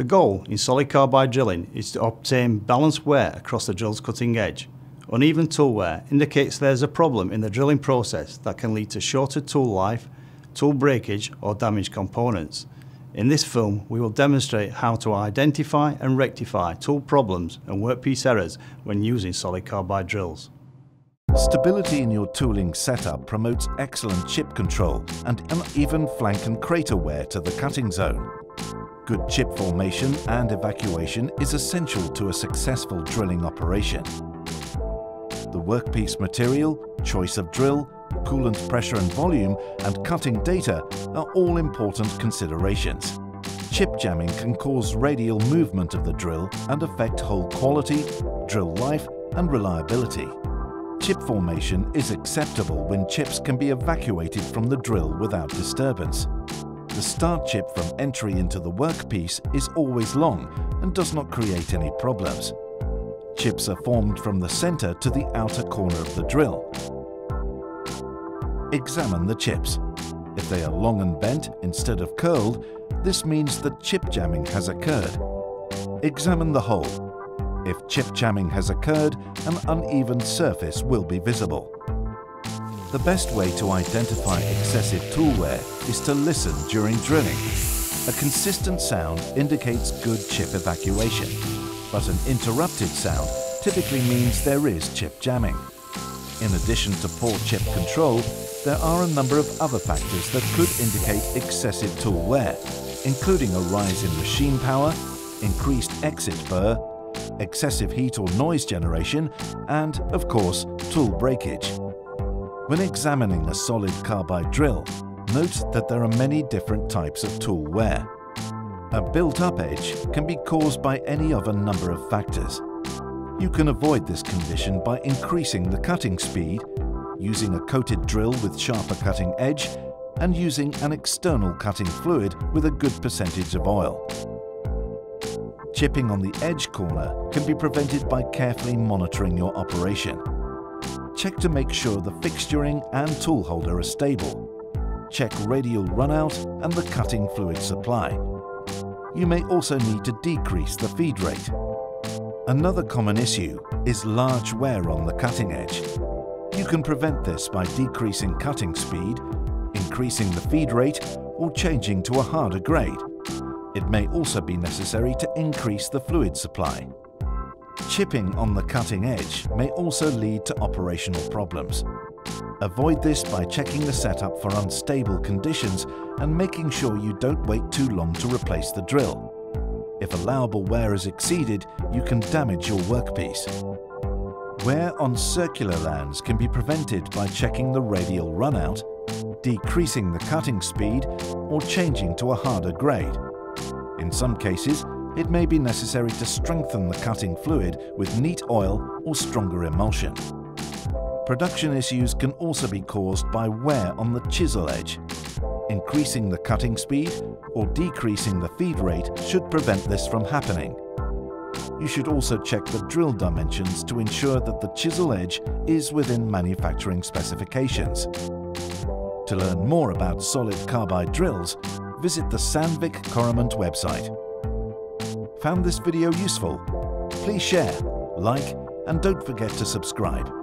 The goal in solid carbide drilling is to obtain balanced wear across the drill's cutting edge. Uneven tool wear indicates there's a problem in the drilling process that can lead to shorter tool life, tool breakage or damaged components. In this film, we will demonstrate how to identify and rectify tool problems and workpiece errors when using solid carbide drills. Stability in your tooling setup promotes excellent chip control and uneven flank and crater wear to the cutting zone. Good chip formation and evacuation is essential to a successful drilling operation. The workpiece material, choice of drill, coolant pressure and volume, and cutting data are all important considerations. Chip jamming can cause radial movement of the drill and affect hole quality, drill life and reliability. Chip formation is acceptable when chips can be evacuated from the drill without disturbance. The start chip from entry into the workpiece is always long and does not create any problems. Chips are formed from the center to the outer corner of the drill, Examine the chips. If they are long and bent instead of curled, this means that chip jamming has occurred. Examine the hole. If chip jamming has occurred, an uneven surface will be visible. The best way to identify excessive tool wear is to listen during drilling. A consistent sound indicates good chip evacuation, but an interrupted sound typically means there is chip jamming. In addition to poor chip control, there are a number of other factors that could indicate excessive tool wear, including a rise in machine power, increased exit burr, excessive heat or noise generation, and, of course, tool breakage. When examining a solid carbide drill, note that there are many different types of tool wear. A built-up edge can be caused by any of a number of factors. You can avoid this condition by increasing the cutting speed using a coated drill with sharper cutting edge, and using an external cutting fluid with a good percentage of oil. Chipping on the edge corner can be prevented by carefully monitoring your operation. Check to make sure the fixturing and tool holder are stable. Check radial runout and the cutting fluid supply. You may also need to decrease the feed rate. Another common issue is large wear on the cutting edge. You can prevent this by decreasing cutting speed, increasing the feed rate, or changing to a harder grade. It may also be necessary to increase the fluid supply. Chipping on the cutting edge may also lead to operational problems. Avoid this by checking the setup for unstable conditions and making sure you don't wait too long to replace the drill. If allowable wear is exceeded, you can damage your workpiece. Wear on circular lands can be prevented by checking the radial runout, decreasing the cutting speed, or changing to a harder grade. In some cases, it may be necessary to strengthen the cutting fluid with neat oil or stronger emulsion. Production issues can also be caused by wear on the chisel edge. Increasing the cutting speed or decreasing the feed rate should prevent this from happening. You should also check the drill dimensions to ensure that the chisel edge is within manufacturing specifications. To learn more about solid carbide drills, visit the Sandvik Coromant website. Found this video useful? Please share, like and don't forget to subscribe.